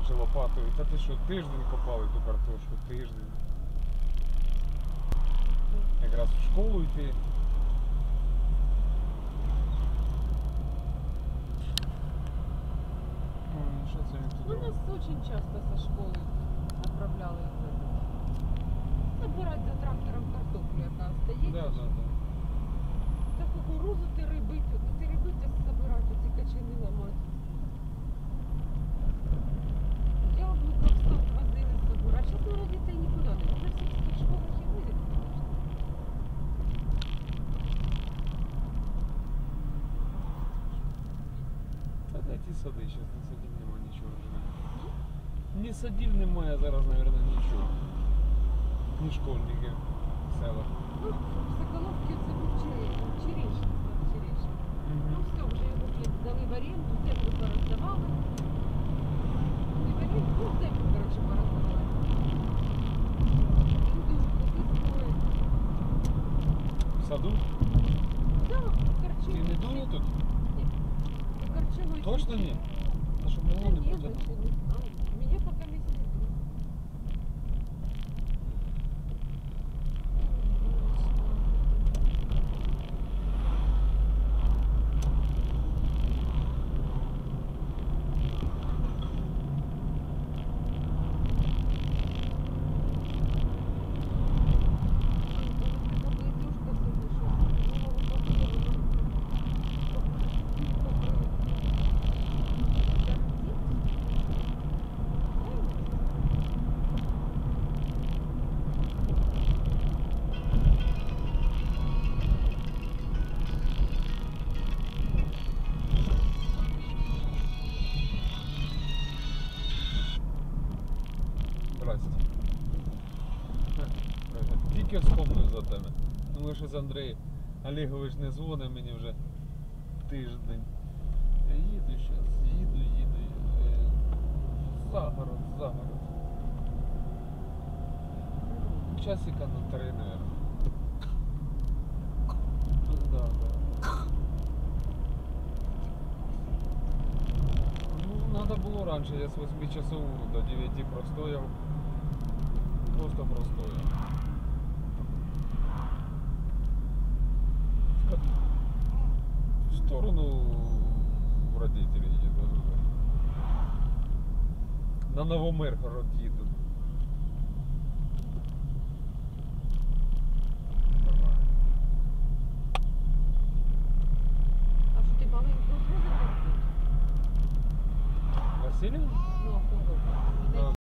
раніше лопатою. Та ти що, тиждень копали ту картошку, тиждень. Якраз в школу йти. Ой, ну що це він Ну, тут? нас очень часто со школы отправляли в это. Забирать за трактором картоплю, яка стоїть. Да, да, да. Та кукурузу ти ті сади, зараз не садів немає нічого вже. Ні садів немає зараз, мабуть, нічого. Ні школьників в селах. Ну, в Соколовці це був черешня, черешня, сад черешня. Ну все, вже його блін, здали в оренду, землю пороздавали. Не в оренду, ну землю, коротше, пороздавали. Люди вже туди строять. В саду? Да, в Корчові. Ти не дує тут? Точно сети. Здрасте. Тільки вспомнив за тебе. Думаю, що з Андрій Олегович не дзвонить мені вже тиждень. Я їду зараз, їду, їду. е, За город, за город. Часика на три, наверное. Да, да. Ну, надо було раніше, я з 8 часов до 9 простояв. жутко простое. В сторону родителей едут. На Новомиргород едут. Василий?